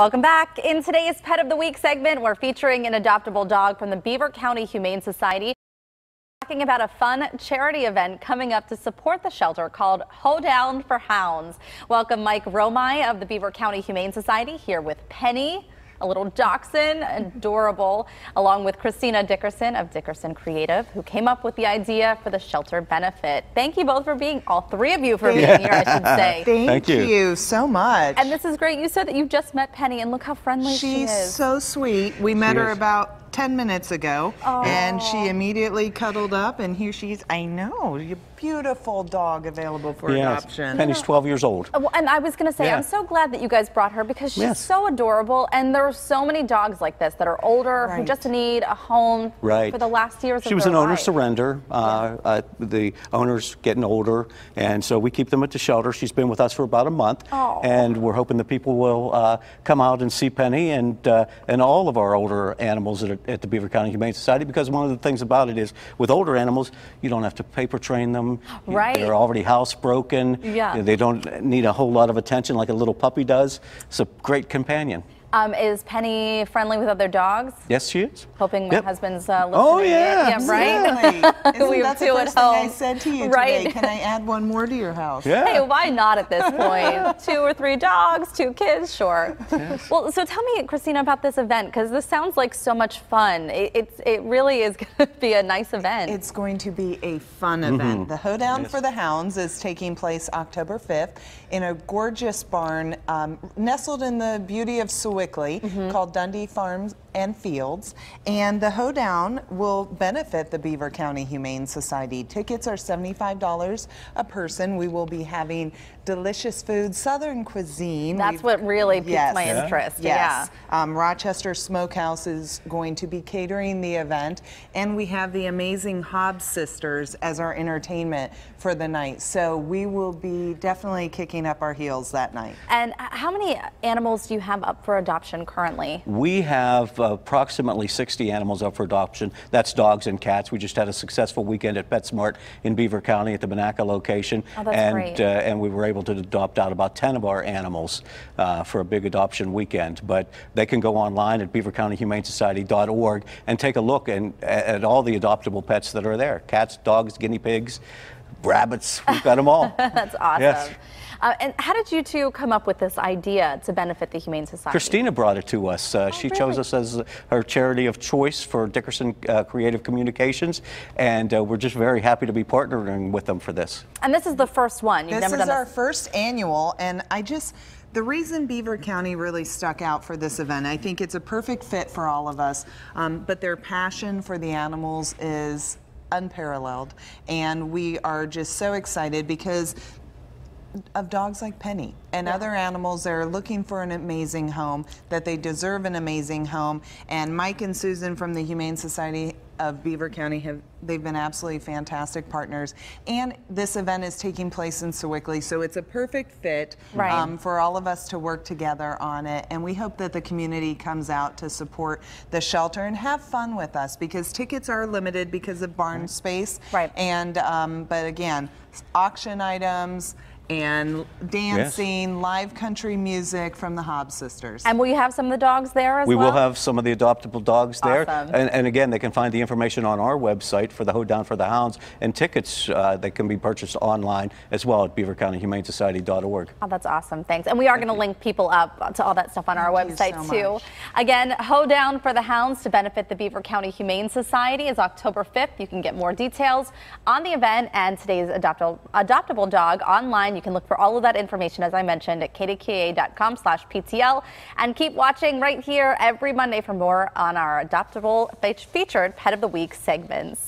Welcome back. In today's Pet of the Week segment, we're featuring an adoptable dog from the Beaver County Humane Society. Talking about a fun charity event coming up to support the shelter called Hoedown for Hounds. Welcome Mike Romigh of the Beaver County Humane Society here with Penny a little dachshund, adorable, along with Christina Dickerson of Dickerson Creative, who came up with the idea for the shelter benefit. Thank you both for being, all three of you for being here, I should say. Thank, Thank you. you. so much. And this is great. You said that you just met Penny, and look how friendly She's she is. She's so sweet. We met her is. about 10 minutes ago, and she immediately cuddled up, and here she's. I know, you beautiful dog available for Yes. adoption. Penny's 12 years old. Well, And I was going to say, Yeah. I'm so glad that you guys brought her because she's Yes. so adorable. And there are so many dogs like this that are older who just need a home Right. for the last years She of was their an owner surrender. Uh, uh, the owner's getting older, and so we keep them at the shelter. She's been with us for about a month, Aw. and we're hoping that people will uh, come out and see Penny and uh, and all of our older animals at, at the Beaver County Humane Society. Because one of the things about it is, with older animals, you don't have to paper train them. Right. They're already housebroken. Yeah. They don't need a whole lot of attention like a little puppy does. It's a great companion. Um, is Penny friendly with other dogs? Yes, she is. Hoping my Yep. husband's uh, listening. Oh, in. yeah. Yeah, right? Really? Isn't We have that the two at first thing I home. said to you Right. today? Can I add one more to your house? Yeah. Hey, why not at this point? two or three dogs, two kids, sure. Yes. Well, so tell me, Christina, about this event because this sounds like so much fun. It, it's it really is going to be a nice event. It's going to be a fun event. The Hoedown for the Hounds is taking place October 5th in a gorgeous barn um, nestled in the beauty of Sewickley called Dundee Farms and Fields. And the Hoedown will benefit the Beaver County Humane Society. Tickets are $75 a person. We will be having delicious food, Southern cuisine. That's We've- what really piqued Yes. my Yeah. interest. Yes. Um, Rochester Smokehouse is going to be catering the event, and we have the amazing Hobbs sisters as our entertainment for the night. So we will be definitely kicking up our heels that night. And how many animals do you have up for adoption currently? We have approximately 60 animals up for adoption. That's dogs and cats. We just had a successful weekend at PetSmart in Beaver County at the Monaca location. Oh, that's and. Uh, and we were able to adopt out about 10 of our animals uh, for a big adoption weekend. But they can go online at beavercountyhumanesociety.org and take a look and, at all the adoptable pets that are there. Cats, dogs, guinea pigs, rabbits, we've got them all. That's awesome. Yes. Uh, and how did you two come up with this idea to benefit the Humane Society? Christina brought it to us. Uh, she chose Oh, us as her charity of choice for Dickerson uh, Creative Communications, and uh, we're just very happy to be partnering with them for this. And this is the first one. You've This never is done our this. first annual, and I just, the reason Beaver County really stuck out for this event, I think it's a perfect fit for all of us, um, but their passion for the animals is unparalleled. And we are just so excited because of dogs like Penny and other animals that are looking for an amazing home, that they deserve an amazing home. And Mike and Susan from the Humane Society of Beaver County have they've been absolutely fantastic partners. And this event is taking place in Sewickley, so it's a perfect fit um, for all of us to work together on it. And we hope that the community comes out to support the shelter and have fun with us because tickets are limited because of barn space. Right. And um, but again, auction items and dancing, live country music from the Hobbs sisters. And will you have some of the dogs there as We well? We will have some of the adoptable dogs there. Awesome. And, and again, they can find the information on our website for the Hoedown for the Hounds, and tickets uh, they can be purchased online as well at beavercountyhumanesociety.org. Oh, that's awesome. Thanks. And we are going to link people up to all that stuff on our Thank you website so too. much. Again, Hoedown for the Hounds to benefit the Beaver County Humane Society is October 5th. You can get more details on the event and today's adoptable, adoptable dog online. You can look for all of that information, as I mentioned, at kdka.com slash PTL. And keep watching right here every Monday for more on our adoptable featured Pet of the Week segments.